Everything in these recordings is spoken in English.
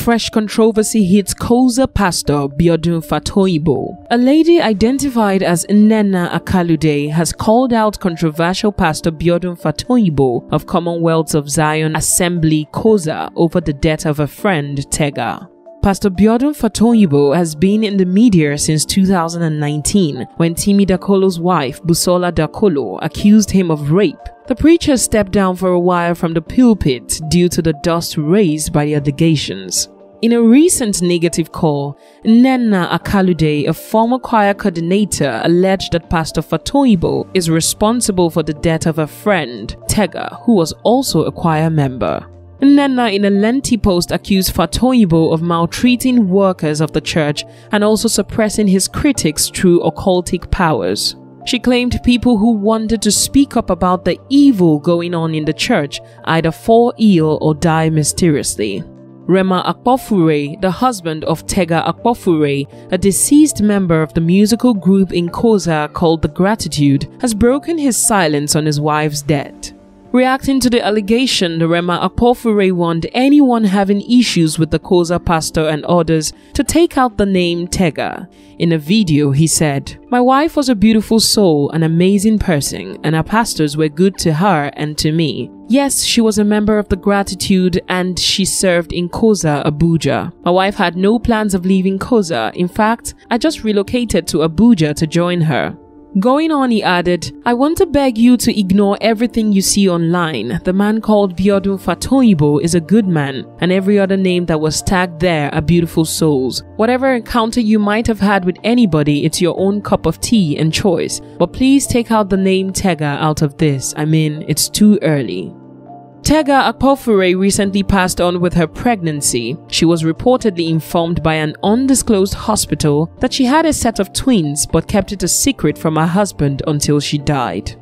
fresh controversy hits COZA pastor Biodun Fatoyinbo. A lady identified as Nnenna Akalu-Ude has called out controversial pastor Biodun Fatoyinbo of Commonwealth of Zion Assembly COZA over the death of a friend Tega. Pastor Biodun Fatoyinbo has been in the media since 2019 when Timi Dakolo's wife, Busola Dakolo, accused him of rape. The preacher stepped down for a while from the pulpit due to the dust raised by the allegations. In a recent negative call, Nnenna Akalu-Ude, a former choir coordinator, alleged that Pastor Fatoyinbo is responsible for the death of a friend, Tega, who was also a choir member. Nnenna, in a lengthy post accused Fatoyinbo of maltreating workers of the church and also suppressing his critics through occultic powers. She claimed people who wanted to speak up about the evil going on in the church either fall ill or die mysteriously. Rhema Akpofure, the husband of Tega Akpofure, a deceased member of the musical group in COZA called The Gratitude, has broken his silence on his wife's death. Reacting to the allegation, the Rhema Akpofure warned anyone having issues with the COZA pastor and others to take out the name Tega. In a video, he said, My wife was a beautiful soul, an amazing person, and our pastors were good to her and to me. Yes, she was a member of the Gratitude and she served in COZA, Abuja. My wife had no plans of leaving COZA. In fact, I just relocated to Abuja to join her. Going on, he added, I want to beg you to ignore everything you see online. The man called Biodun Fatoyinbo is a good man, and every other name that was tagged there are beautiful souls. Whatever encounter you might have had with anybody, it's your own cup of tea and choice. But please take out the name Tega out of this. I mean, it's too early. Tega Akpofure recently passed on with her pregnancy. She was reportedly informed by an undisclosed hospital that she had a set of twins but kept it a secret from her husband until she died.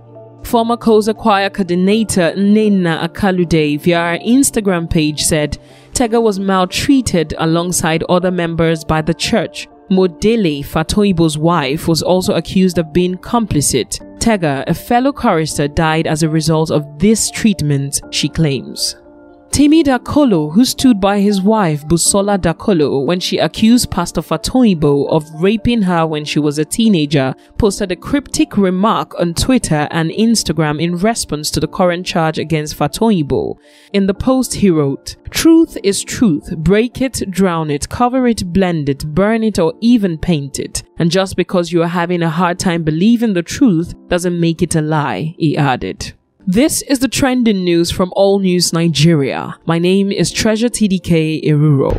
Former COZA choir coordinator Nnenna Akalu-Ude via her Instagram page said Tega was maltreated alongside other members by the church. Modele, Fatoyinbo's wife, was also accused of being complicit Tega, a fellow chorister, died as a result of this treatment, she claims. Timi Dakolo, who stood by his wife Busola Dakolo when she accused Pastor Fatoyinbo of raping her when she was a teenager, posted a cryptic remark on Twitter and Instagram in response to the current charge against Fatoyinbo. In the post he wrote, Truth is truth, break it, drown it, cover it, blend it, burn it or even paint it. And just because you are having a hard time believing the truth doesn't make it a lie, he added. This is the trending news from All News Nigeria. My name is Treasure TDK Eruro.